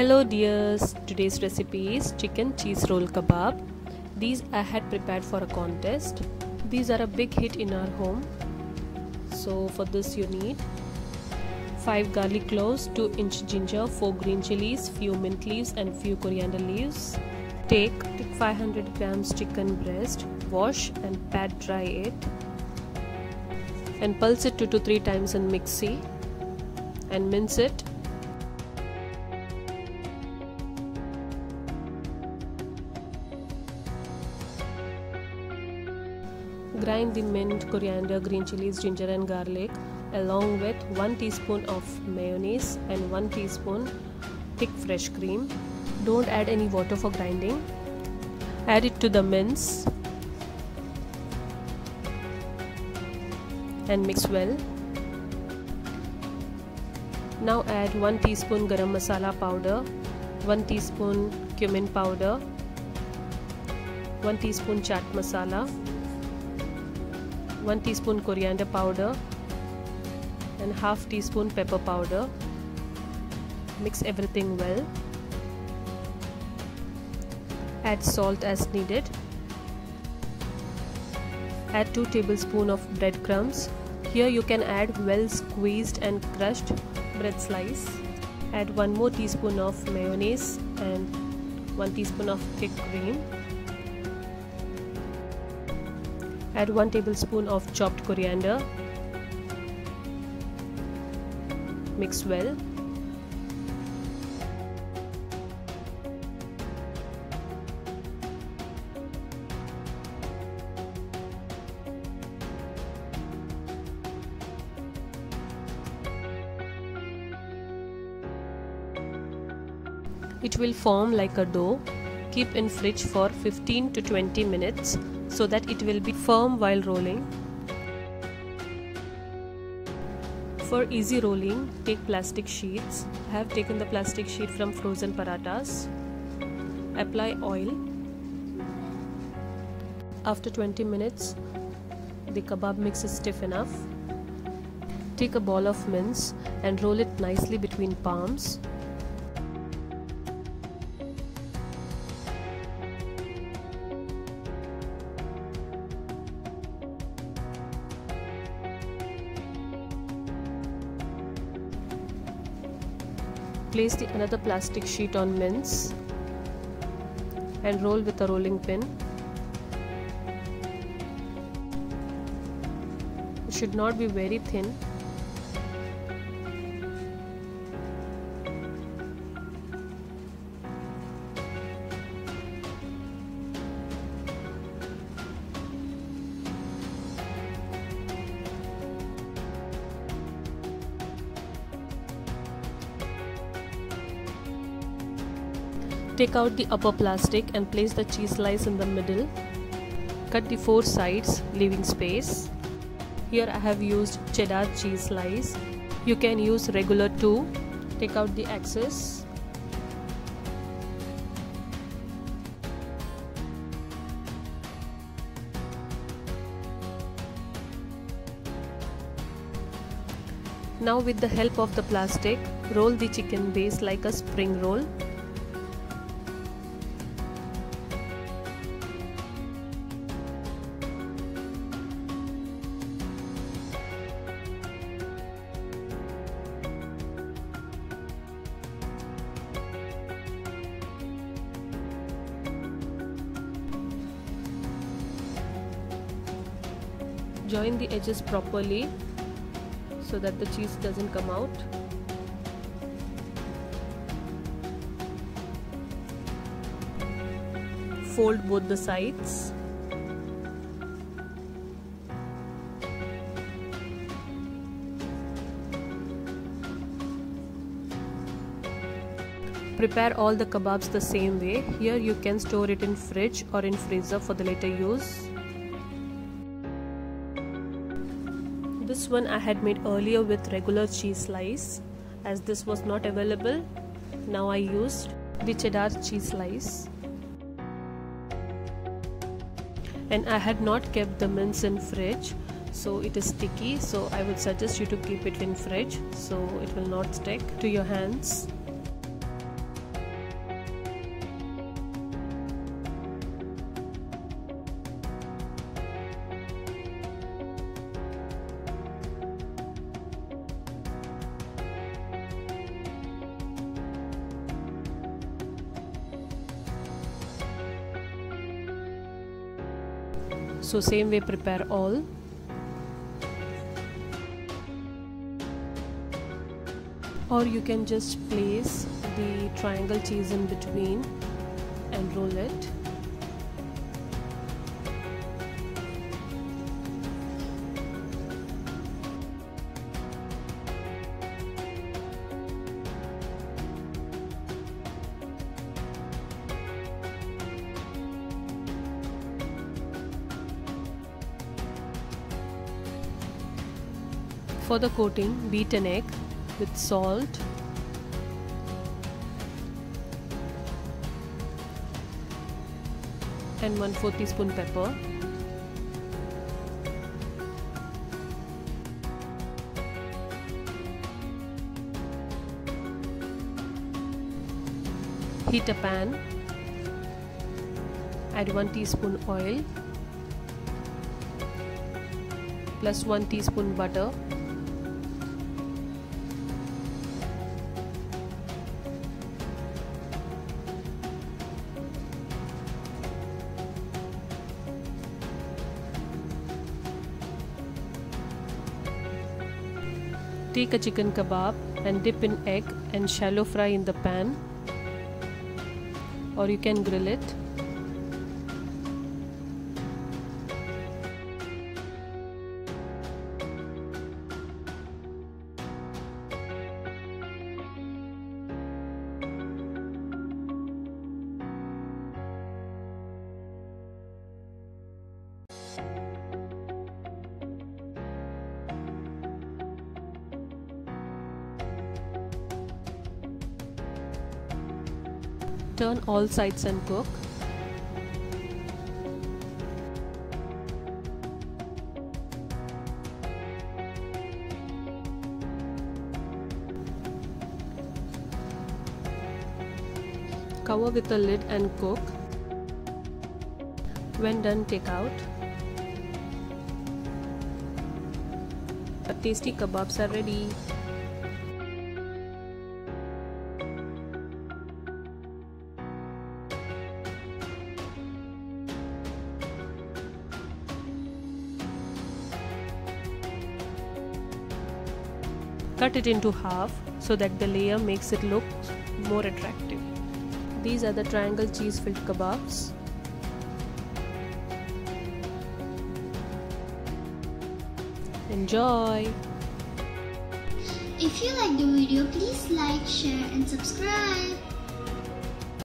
Hello dears, today's recipe is chicken cheese roll kebab. These I had prepared for a contest. These are a big hit in our home. So for this you need 5 garlic cloves, 2 inch ginger, 4 green chilies, few mint leaves and few coriander leaves. Take 500 grams chicken breast, wash and pat dry it and pulse it 2 to 3 times in mixie and mince it Grind the mint, coriander, green chilies, ginger and garlic along with 1 teaspoon of mayonnaise and 1 teaspoon thick fresh cream. Don't add any water for grinding. Add it to the mince and mix well. Now add 1 teaspoon garam masala powder, 1 teaspoon cumin powder, 1 teaspoon chaat masala, 1 teaspoon coriander powder and half teaspoon pepper powder. Mix everything well. Add salt as needed. Add 2 tablespoons of breadcrumbs. Here you can add well squeezed and crushed bread slice. Add 1 more teaspoon of mayonnaise and 1 teaspoon of thick cream Add 1 tablespoon of chopped coriander. Mix well. It will form like a dough. Keep in fridge for 15 to 20 minutes so that it will be firm while rolling. For easy rolling, take plastic sheets. I have taken the plastic sheet from frozen paratas. Apply oil. After 20 minutes, the kebab mix is stiff enough. Take a ball of mince and roll it nicely between palms. Place the another plastic sheet on mince and roll with a rolling pin. It should not be very thin Take out the upper plastic and place the cheese slice in the middle. Cut the four sides, leaving space. Here I have used cheddar cheese slice. You can use regular too. Take out the excess. Now with the help of the plastic, roll the chicken base like a spring roll. Join the edges properly so that the cheese doesn't come out. Fold both the sides. Prepare all the kebabs the same way. Here you can store it in fridge or in freezer for the later use this one I had made earlier with regular cheese slice as this was not available. Now I used the cheddar cheese slice. And I had not kept the mince in fridge so it is sticky. So I would suggest you to keep it in fridge so it will not stick to your hands so same way prepare all. Or you can just place the triangle cheese in between and roll it For the coating, beat an egg with salt. And 1 4 teaspoon pepper. Heat a pan. Add 1 teaspoon oil plus 1 teaspoon butter Take a chicken kebab and dip in egg and shallow fry in the pan or you can grill it. Turn all sides and cook. Cover with a lid and cook. When done, take out. The tasty kebabs are ready. Cut it into half so that the layer makes it look more attractive. These are the triangle cheese filled kebabs. Enjoy! If you like the video, please like, share and subscribe.